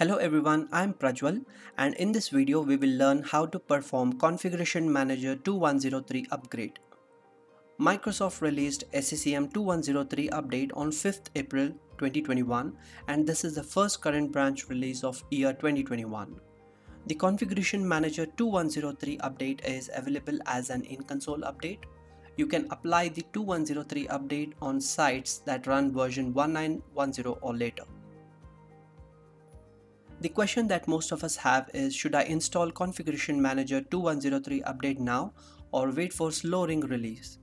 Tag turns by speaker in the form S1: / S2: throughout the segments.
S1: Hello everyone, I'm Prajwal and in this video we will learn how to perform Configuration Manager 2103 upgrade. Microsoft released SCCM 2103 update on 5th April 2021 and this is the first current branch release of year 2021. The Configuration Manager 2103 update is available as an in-console update. You can apply the 2103 update on sites that run version 1910 or later. The question that most of us have is should I install Configuration Manager 2103 update now or wait for slow ring release?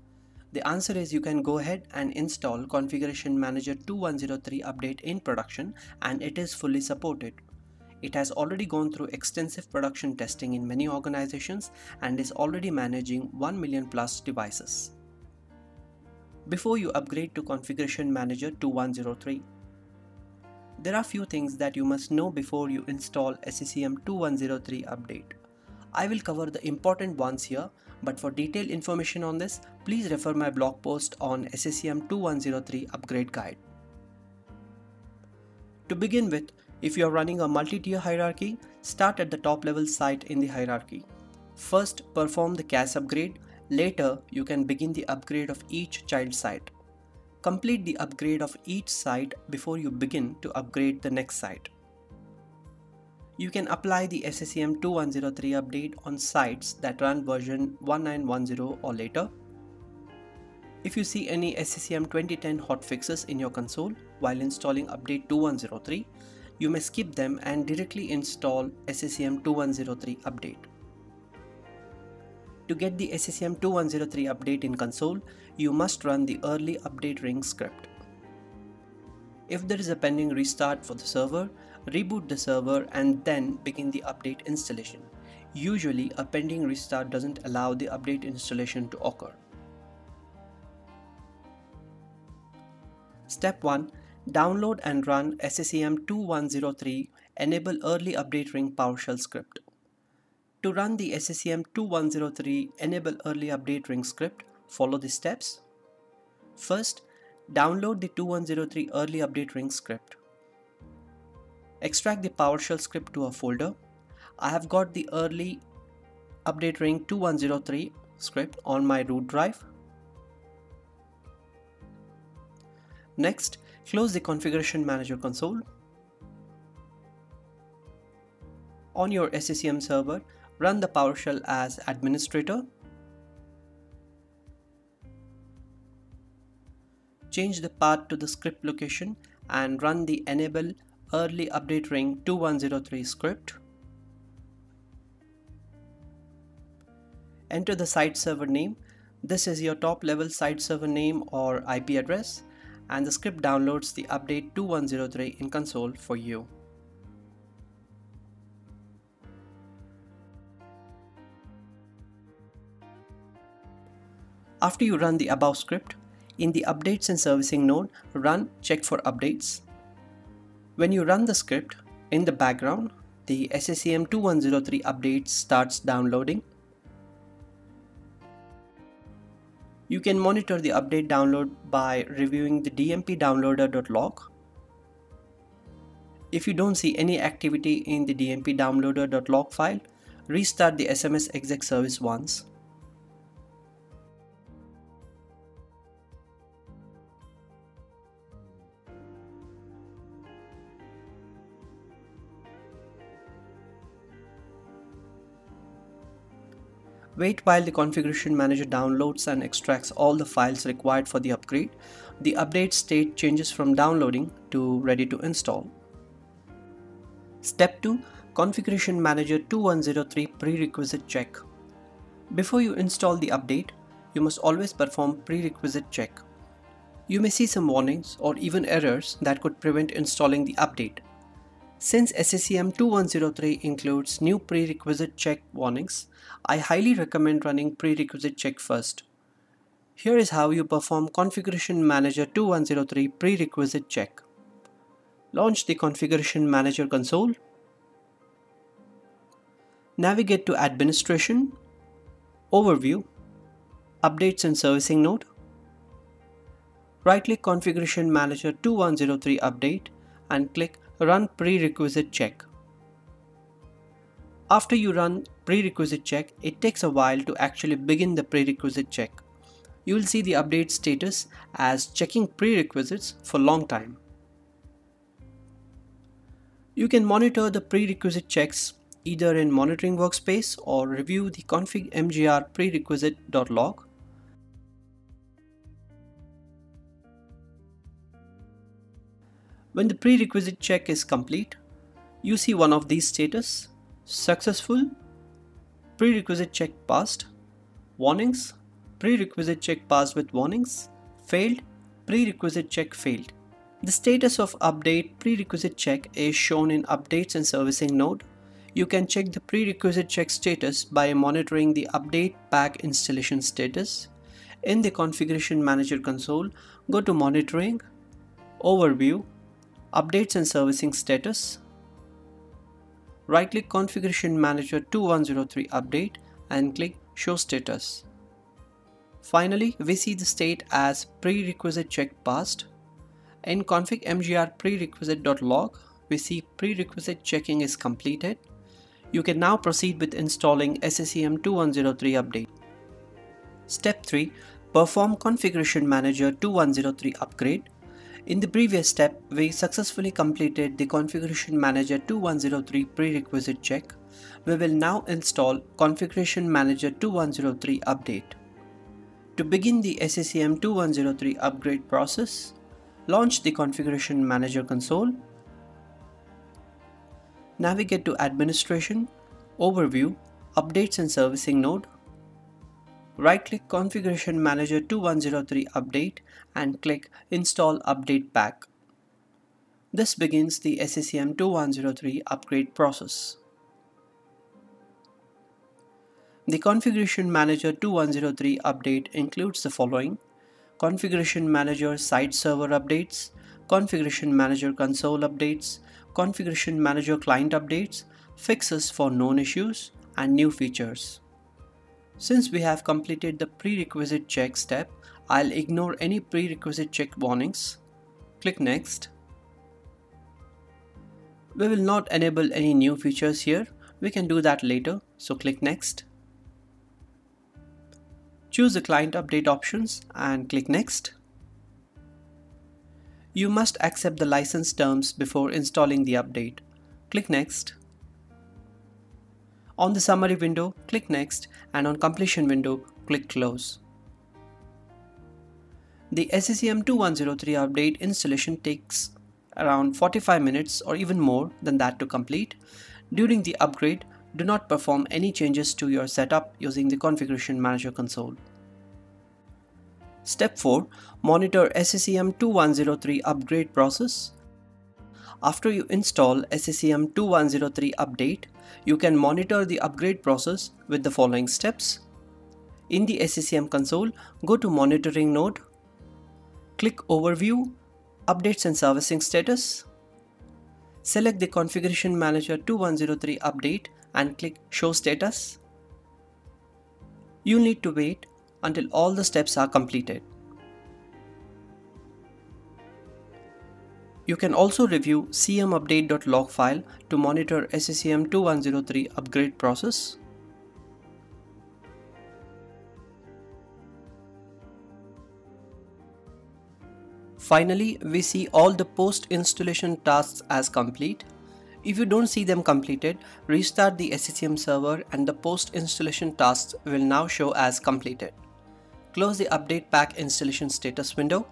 S1: The answer is you can go ahead and install Configuration Manager 2103 update in production and it is fully supported. It has already gone through extensive production testing in many organizations and is already managing 1 million plus devices. Before you upgrade to Configuration Manager 2103, there are few things that you must know before you install SCCM 2103 update. I will cover the important ones here, but for detailed information on this, please refer my blog post on SCCM 2103 upgrade guide. To begin with, if you are running a multi-tier hierarchy, start at the top level site in the hierarchy. First, perform the CAS upgrade. Later, you can begin the upgrade of each child site. Complete the upgrade of each site before you begin to upgrade the next site. You can apply the SCCM 2103 update on sites that run version 1910 or later. If you see any SCCM 2010 hotfixes in your console while installing update 2103, you may skip them and directly install SCCM 2103 update. To get the SCCM 2103 update in console, you must run the early update ring script. If there is a pending restart for the server, reboot the server and then begin the update installation. Usually a pending restart doesn't allow the update installation to occur. Step 1. Download and run SCCM 2103 Enable Early Update Ring PowerShell script. To run the SCCM 2103 Enable Early Update Ring script, follow the steps. First, download the 2103 Early Update Ring script. Extract the PowerShell script to a folder. I have got the Early Update Ring 2103 script on my root drive. Next, close the Configuration Manager console. On your SCCM server, Run the PowerShell as administrator. Change the path to the script location and run the enable early update ring 2103 script. Enter the site server name. This is your top level site server name or IP address and the script downloads the update 2103 in console for you. After you run the above script, in the updates and servicing node, run check for updates. When you run the script, in the background, the SCCM 2103 update starts downloading. You can monitor the update download by reviewing the dmpdownloader.log. If you don't see any activity in the dmpdownloader.log file, restart the SMS exec service once. Wait while the configuration manager downloads and extracts all the files required for the upgrade. The update state changes from downloading to ready to install. Step 2 Configuration Manager 2103 Prerequisite Check. Before you install the update, you must always perform prerequisite check. You may see some warnings or even errors that could prevent installing the update. Since SCCM 2103 includes new prerequisite check warnings, I highly recommend running prerequisite check first. Here is how you perform Configuration Manager 2103 prerequisite check. Launch the Configuration Manager console. Navigate to Administration, Overview, Updates and Servicing node. Right-click Configuration Manager 2103 Update and click Run Prerequisite Check. After you run prerequisite check, it takes a while to actually begin the prerequisite check. You will see the update status as checking prerequisites for long time. You can monitor the prerequisite checks either in monitoring workspace or review the config mgr prerequisite.log. When the prerequisite check is complete, you see one of these status successful, prerequisite check passed, warnings, prerequisite check passed with warnings, failed, prerequisite check failed. The status of update prerequisite check is shown in updates and servicing node. You can check the prerequisite check status by monitoring the update pack installation status. In the configuration manager console, go to monitoring, overview, updates and servicing status, right click configuration manager 2103 update and click show status. Finally, we see the state as prerequisite check passed. In config mgr prerequisite.log, we see prerequisite checking is completed. You can now proceed with installing SCCM 2103 update. Step 3. Perform Configuration Manager 2103 upgrade in the previous step, we successfully completed the Configuration Manager 2103 prerequisite check. We will now install Configuration Manager 2103 update. To begin the SCCM 2103 upgrade process, launch the Configuration Manager console, navigate to Administration, Overview, Updates and Servicing node, right-click Configuration Manager 2103 Update and click Install Update Pack. This begins the SCCM 2103 upgrade process. The Configuration Manager 2103 update includes the following Configuration Manager site server updates, Configuration Manager console updates, Configuration Manager client updates, fixes for known issues, and new features. Since we have completed the prerequisite check step, I'll ignore any prerequisite check warnings. Click next. We will not enable any new features here. We can do that later, so click next. Choose the client update options and click next. You must accept the license terms before installing the update. Click next. On the summary window, click next and on completion window, click close. The SCCM 2103 update installation takes around 45 minutes or even more than that to complete. During the upgrade, do not perform any changes to your setup using the Configuration Manager console. Step 4. Monitor SCCM 2103 upgrade process. After you install SCCM 2103 update, you can monitor the upgrade process with the following steps. In the SCCM console, go to Monitoring node, click Overview, Updates and Servicing Status, select the Configuration Manager 2103 update and click Show Status. You'll need to wait until all the steps are completed. You can also review cmupdate.log file to monitor SCCM 2103 upgrade process. Finally, we see all the post-installation tasks as complete. If you don't see them completed, restart the SCCM server and the post-installation tasks will now show as completed. Close the Update Pack installation status window.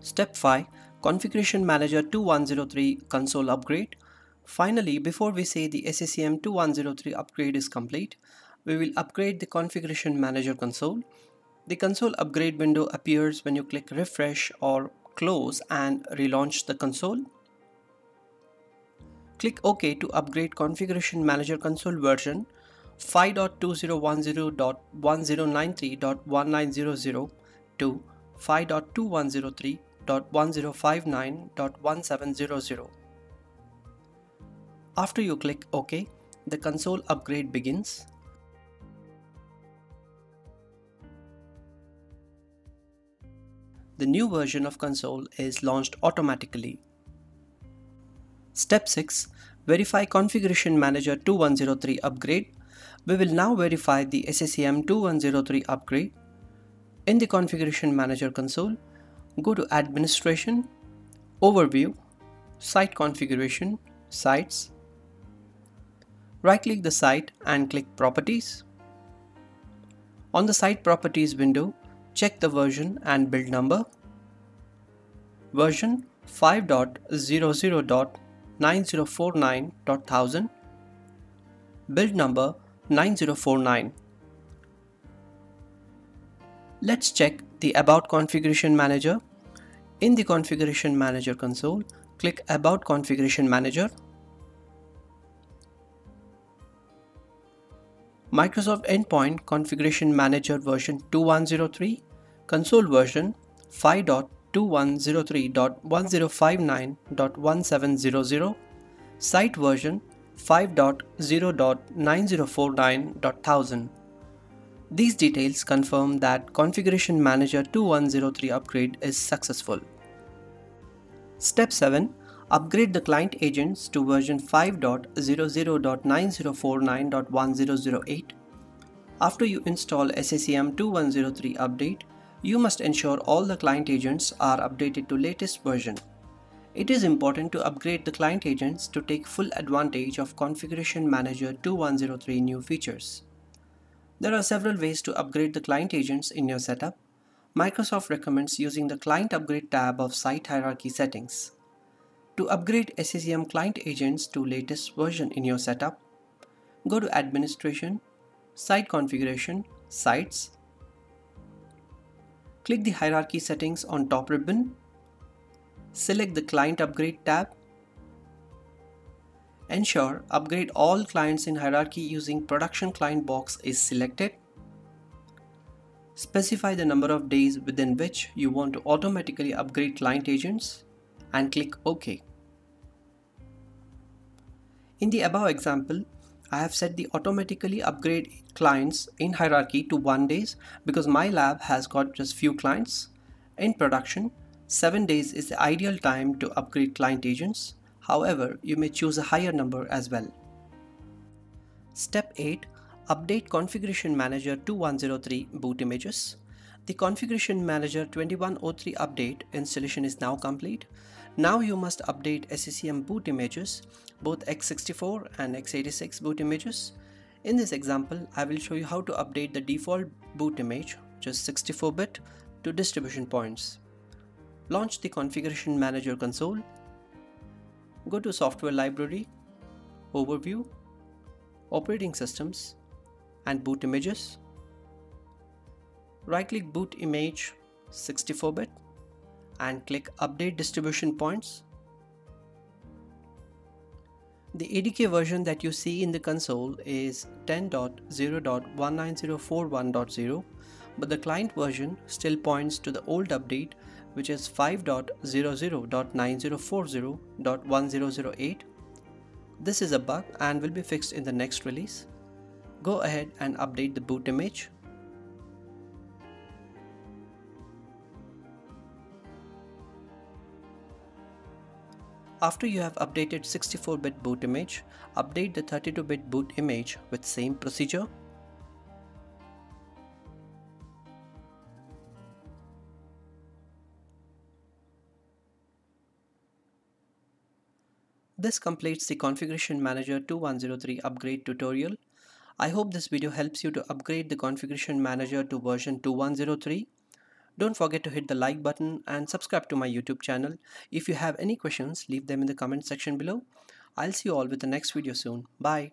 S1: Step 5 Configuration Manager 2103 console upgrade. Finally, before we say the SCCM 2103 upgrade is complete, we will upgrade the Configuration Manager console. The console upgrade window appears when you click refresh or close and relaunch the console. Click OK to upgrade Configuration Manager console version 5.2010.1093.1900 to 5.2103 1.1059.1700. After you click OK, the console upgrade begins. The new version of console is launched automatically. Step 6. verify Configuration Manager 2103 upgrade. We will now verify the SCCM 2103 upgrade. In the Configuration Manager console, go to Administration, Overview, Site Configuration, Sites. Right click the site and click Properties. On the Site Properties window, check the version and build number. Version 5.00.9049.1000 Build number 9049 Let's check the About Configuration Manager. In the Configuration Manager console, click About Configuration Manager. Microsoft Endpoint Configuration Manager version 2103, console version 5. 2103.1059.1700, site version 5.0.9049.1000. These details confirm that Configuration Manager 2103 upgrade is successful. Step 7. Upgrade the client agents to version 5.00.9049.1008. After you install SCCM 2103 update, you must ensure all the client agents are updated to latest version. It is important to upgrade the client agents to take full advantage of Configuration Manager 2103 new features. There are several ways to upgrade the client agents in your setup. Microsoft recommends using the Client Upgrade tab of Site Hierarchy Settings. To upgrade SCCM client agents to latest version in your setup, go to Administration, Site Configuration, Sites, Click the hierarchy settings on top ribbon. Select the client upgrade tab. Ensure upgrade all clients in hierarchy using production client box is selected. Specify the number of days within which you want to automatically upgrade client agents and click OK. In the above example, I have set the automatically upgrade clients in hierarchy to 1 days because my lab has got just few clients. In production, 7 days is the ideal time to upgrade client agents. However, you may choose a higher number as well. Step 8. Update Configuration Manager 2103 boot images. The Configuration Manager 2103 update installation is now complete. Now you must update SCCM boot images, both x64 and x86 boot images. In this example, I will show you how to update the default boot image, just 64-bit, to distribution points. Launch the Configuration Manager console. Go to Software Library, Overview, Operating Systems, and Boot Images. Right-click Boot Image 64-bit and click Update Distribution Points. The ADK version that you see in the console is 10.0.19041.0 but the client version still points to the old update which is 5.00.9040.1008. This is a bug and will be fixed in the next release. Go ahead and update the boot image After you have updated 64-bit boot image, update the 32-bit boot image with same procedure. This completes the Configuration Manager 2103 upgrade tutorial. I hope this video helps you to upgrade the Configuration Manager to version 2103. Don't forget to hit the like button and subscribe to my YouTube channel. If you have any questions, leave them in the comment section below. I'll see you all with the next video soon. Bye.